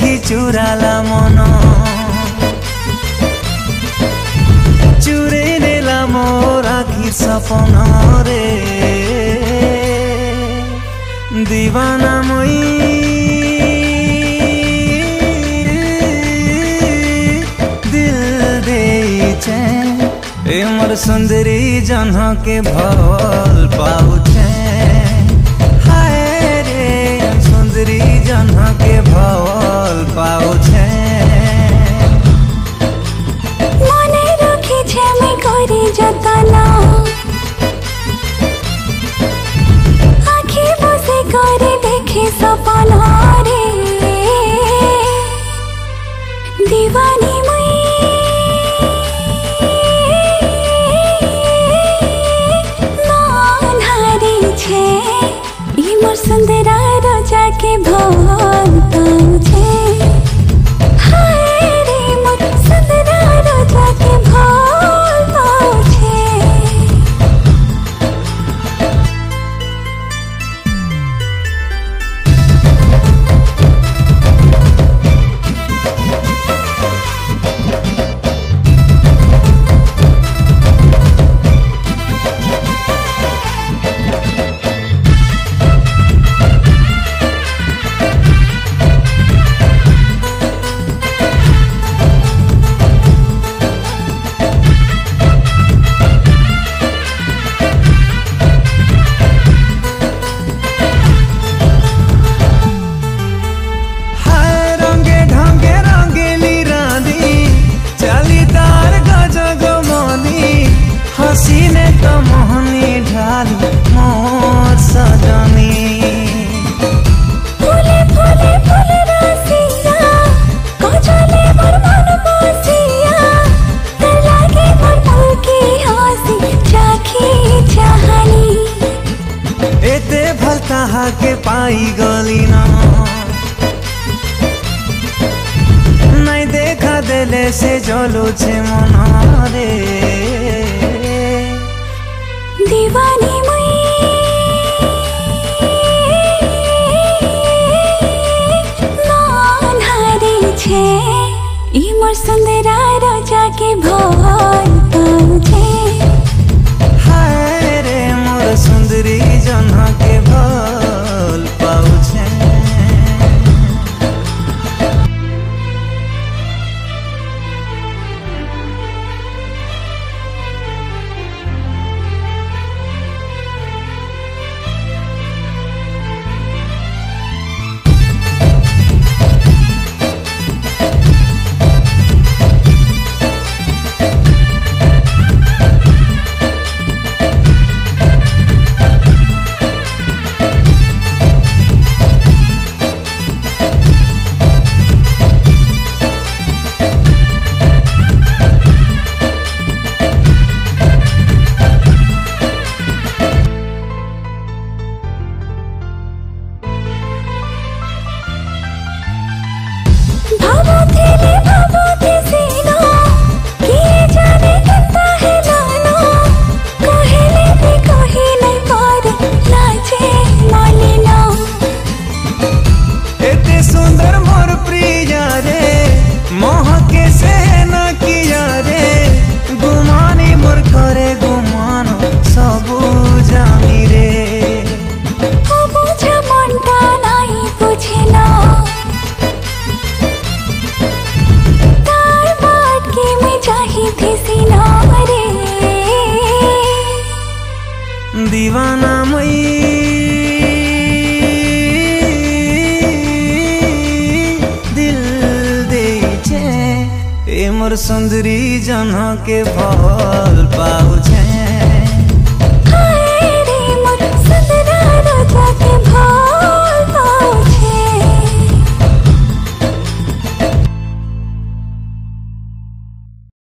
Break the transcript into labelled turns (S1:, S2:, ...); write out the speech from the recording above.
S1: দেখি চুরালা মন। চুরে নিলাম রাখির সপন রে। দিবানা মই। দিল দেইছে এ মোর সুন্দরী
S2: জনকে ভালো পাউ করে যতনা আখি বসে করে দেখে সপনা
S1: তাহাকে পাই গলি নাই দেখা দেলে সে জলছে মনারে।
S2: দিবানি दीवाना
S1: मई। दिल दे ए मोर सुंदरी जन के बहल पाहुल